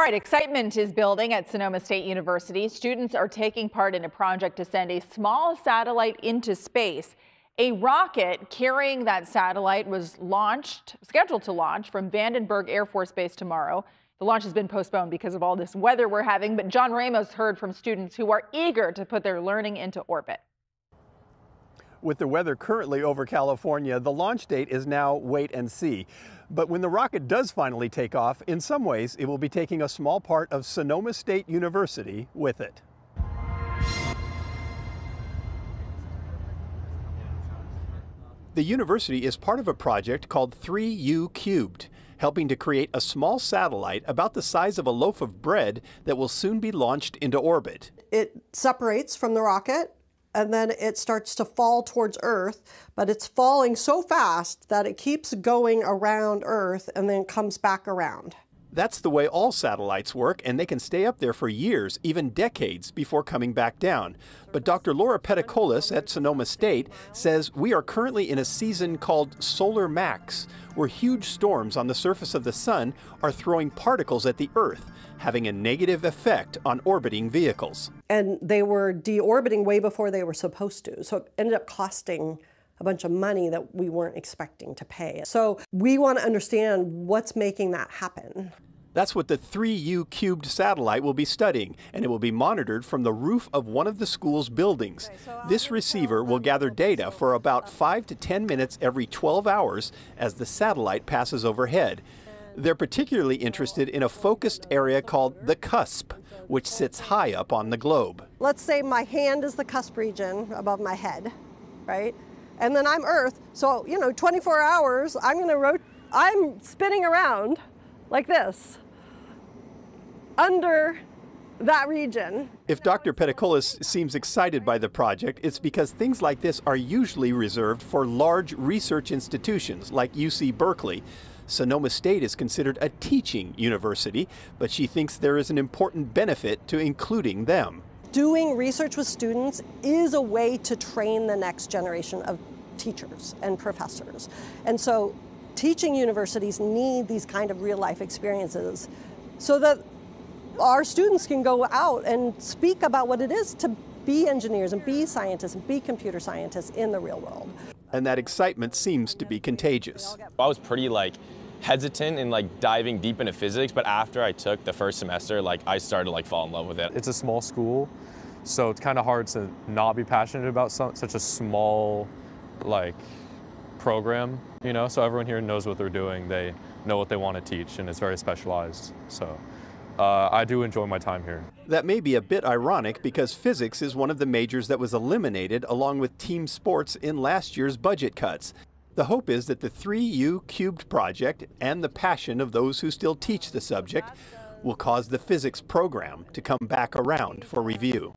All right, excitement is building at Sonoma State University. Students are taking part in a project to send a small satellite into space. A rocket carrying that satellite was launched, scheduled to launch from Vandenberg Air Force Base tomorrow. The launch has been postponed because of all this weather we're having, but John Ramos heard from students who are eager to put their learning into orbit. With the weather currently over California, the launch date is now wait and see. But when the rocket does finally take off, in some ways, it will be taking a small part of Sonoma State University with it. The university is part of a project called 3U Cubed, helping to create a small satellite about the size of a loaf of bread that will soon be launched into orbit. It separates from the rocket and then it starts to fall towards Earth, but it's falling so fast that it keeps going around Earth and then comes back around. That's the way all satellites work, and they can stay up there for years, even decades, before coming back down. But Dr. Laura Peticolas at Sonoma State says we are currently in a season called Solar Max, where huge storms on the surface of the sun are throwing particles at the Earth, having a negative effect on orbiting vehicles. And they were deorbiting way before they were supposed to, so it ended up costing a bunch of money that we weren't expecting to pay. So we want to understand what's making that happen. That's what the 3U cubed satellite will be studying, and it will be monitored from the roof of one of the school's buildings. Uh, this receiver will gather data for about 5 to 10 minutes every 12 hours as the satellite passes overhead. They're particularly interested in a focused area called the cusp, which sits high up on the globe. Let's say my hand is the cusp region above my head, right? And then I'm Earth. So, you know, 24 hours, I'm going to rotate, I'm spinning around like this under that region. If Dr. Peticolas seems excited by the project, it's because things like this are usually reserved for large research institutions like UC Berkeley. Sonoma State is considered a teaching university, but she thinks there is an important benefit to including them doing research with students is a way to train the next generation of teachers and professors. And so teaching universities need these kind of real life experiences so that our students can go out and speak about what it is to be engineers and be scientists and be computer scientists in the real world. And that excitement seems to be contagious. I was pretty like hesitant in like diving deep into physics, but after I took the first semester, like I started to like fall in love with it. It's a small school, so it's kind of hard to not be passionate about some, such a small like program, you know, so everyone here knows what they're doing. They know what they want to teach and it's very specialized. So uh, I do enjoy my time here. That may be a bit ironic because physics is one of the majors that was eliminated along with team sports in last year's budget cuts. The hope is that the 3U Cubed project and the passion of those who still teach the subject will cause the physics program to come back around for review.